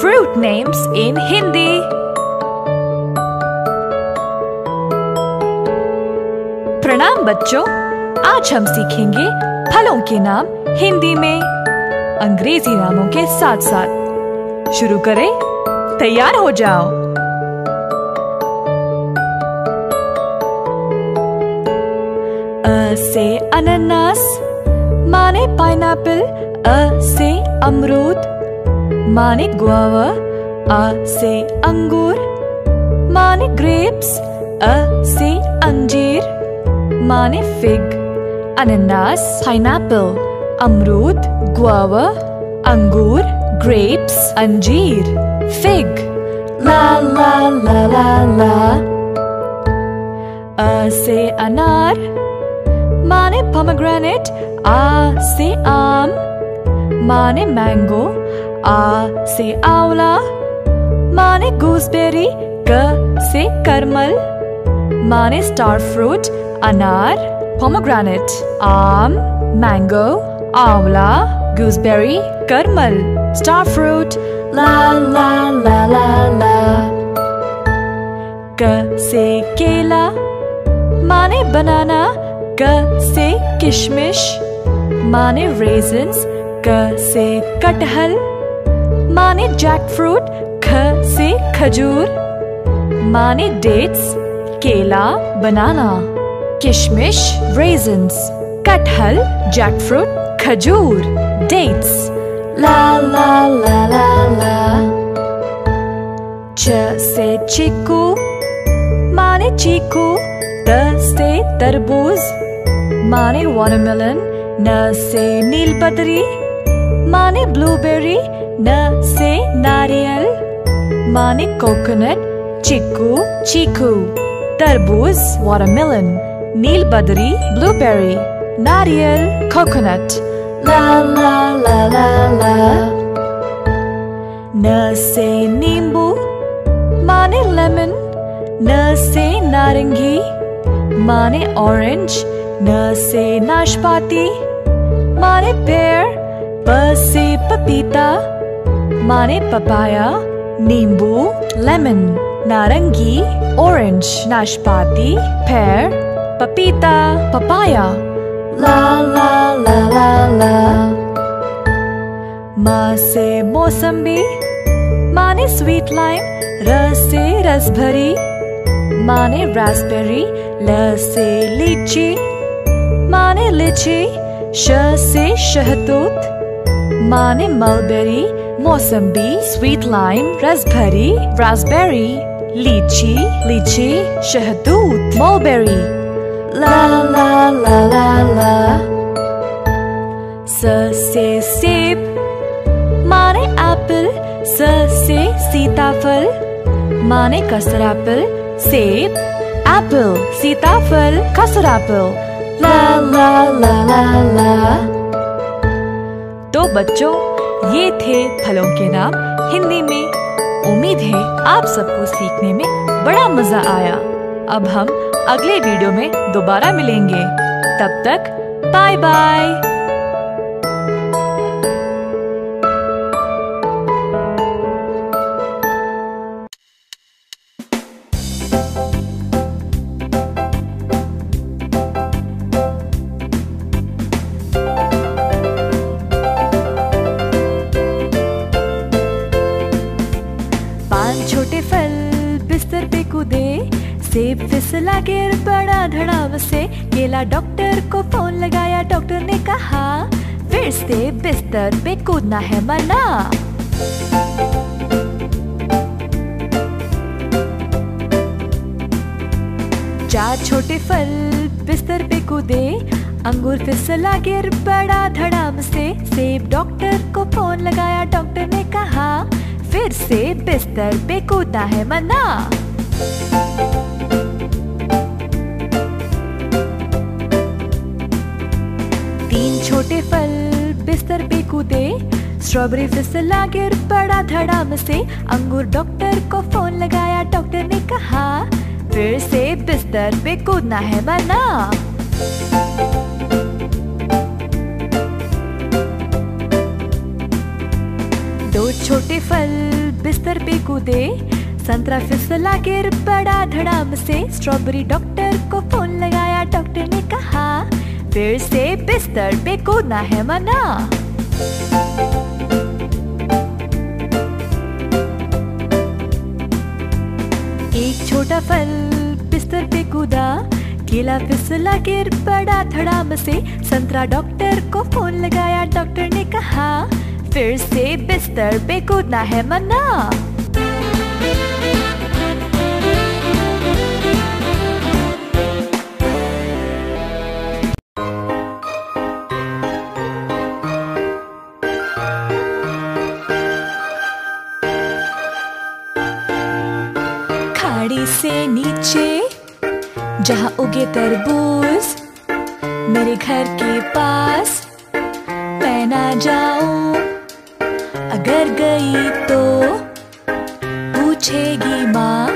Fruit names in Hindi. प्रणाम बच्चों, आज हम सीखेंगे फलों के नाम हिंदी में, अंग्रेज़ी नामों के साथ साथ शुरू करें, तैयार हो जाओ अ से अनानास माने पाइनएप्पल, अ से अमरूद माने गुआवा आ से अंगूर माने ग्रेप्स, अ से अंजीर माने फिग, अनानास, पाइनएप्पल, अमरूद, गुआवा, अंगूर, ग्रेप्स, अंजीर, फिग। ला ला ला ला ला। अ से अनार माने pomegranate आ से आम माने मैंगो आ से आंवला, माने गूसबेरी क से करमल, माने स्टार फ्रूट अनार, pomegranate, आम मैंगो आंवला गूसबेरी करमल स्टार फ्रूट ला ला ला ला ला क से केला, माने बनाना क से किशमिश, माने रेजिन्स क से कटहल माने जैक फ्रूट ख से खजूर। माने डेट्स, केला, बनाना। किशमिश रेजन्स कटहल जैक फ्रूट खजूर। डेट्स ला ला ला ला ला। च से चीकू। माने चीकू, त से तरबूज। माने वाटरमेलन न से नीलबदरी माने ब्लूबेरी न से नारियल, माने कोकोनट, चिक्कू, चीकू, तरबूज वाटरमेलन नीलबदरी ब्लूबेरी नारियल कोकोनट ला ला ला ला ला। न से नींबू, माने लेमन न से नारंगी, माने ऑरेंज न से नाशपाती, माने पेड़ प से पपीता। माने पपाया, नींबू लेमन नारंगी ऑरेंज नाशपाती पेड़ पपीता, पपाया। ला ला ला ला ला। मा से मौसम्बी, माने स्वीट लाइम र से रसभरी। माने रास्पबेरी ल से लीची। माने लीची श से शहतूत। माने मलबेरी मौसम्बी स्वीट लाइम रसभरी रास्पबेरी लीची लीची, शहतूत मलबेरी ला ला ला ला ला। स, से, सेब। माने एप्पल स, से, सीताफल। माने एप्पल सेब। एप्पल सीताफल कसर ला ला ला ला ला। तो बच्चों, ये थे फलों के नाम। हिंदी में, उम्मीद है आप सबको सीखने में बड़ा मज़ा आया। अब हम अगले वीडियो में दोबारा मिलेंगे। तब तक बाय बाय सेब फिसला गिर पड़ा धड़ाम से। केला डॉक्टर को फ़ोन लगाया, डॉक्टर ने कहा, फिर से बिस्तर पे कूदना है मना चार छोटे फल बिस्तर पे कूदे, अंगूर फिसला गिर पड़ा धड़ाम से। सेब डॉक्टर को फ़ोन लगाया, डॉक्टर ने कहा, फिर से बिस्तर पे कूदा है मना छोटे फल बिस्तर पे कूदे। स्ट्रॉबेरी फिसला गिर पड़ा धड़ाम से। अंगूर डॉक्टर को फ़ोन लगाया, डॉक्टर ने कहा, फिर से बिस्तर पे कूदना है मना दो छोटे फल बिस्तर पे कूदे। संतरा फिसला गिर पड़ा धड़ाम से। स्ट्रॉबेरी डॉक्टर को फ़ोन लगाया, डॉक्टर ने कहा फिर से बिस्तर पे कूदना है मना। एक छोटा फल बिस्तर पे कूदा, केला फिसला गिर पड़ा धड़ाम से। संतरा डॉक्टर को फ़ोन लगाया, डॉक्टर ने कहा, फिर से बिस्तर पे कूदना है मना। खाड़ी से नीचे, जहाँ उगे तरबूज, मेरे घर के पास, मैं ना जाऊँ। अगर गई तो पूछेगी माँ।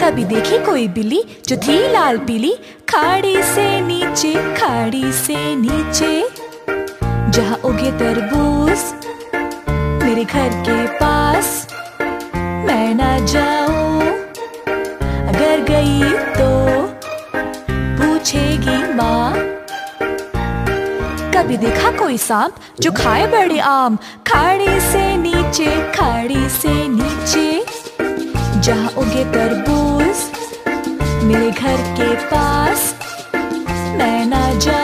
कभी देखी कोई बिल्ली जो थी लाल पीली? खाड़ी से नीचे, खाड़ी से नीचे, जहाँ उगे तरबूज, मेरे घर के पास। मैं ना जाऊँ, अगर गई तो पूछेगी माँ। कभी देखा कोई सांप जो खाए बड़े आम? खाड़ी से नीचे, खाड़ी से नीचे। जहाँ उगे तरबूज मेरे घर के पास। मैं ना जाऊँ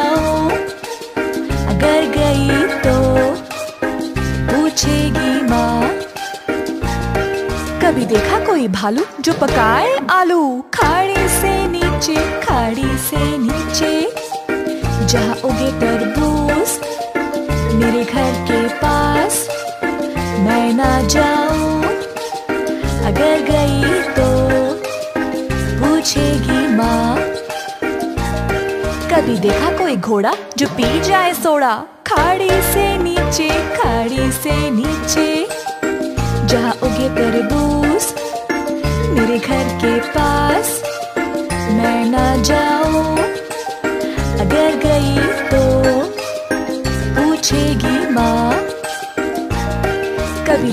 कभी देखा कोई भालू जो पकाए आलू? खाड़ी से नीचे, खाड़ी से नीचे। जहाँ उगे तरबूज मेरे घर के पास, मैं ना जाऊँ। अगर गई तो पूछेगी माँ। कभी देखा कोई घोड़ा जो पी जाए सोडा? खाड़ी से नीचे, खाड़ी से नीचे।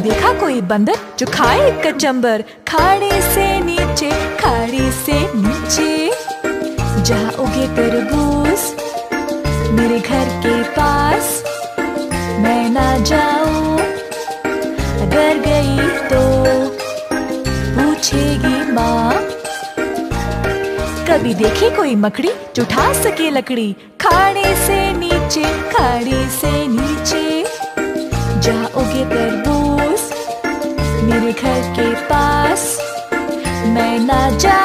देखा कोई बंदर जो खाए कचंबर? खाड़े से नीचे, खाड़ी से नीचे। जहाँ उगे तरबूज मेरे घर के पास, मैं ना जाऊँ। अगर गई तो पूछेगी माँ। कभी देखी कोई मकड़ी जो उठा सके लकड़ी? खाड़े से नीचे, खाड़ी से नीचे। जहाँ उगे तरबूज घर के पास। मैं ना जाऊँ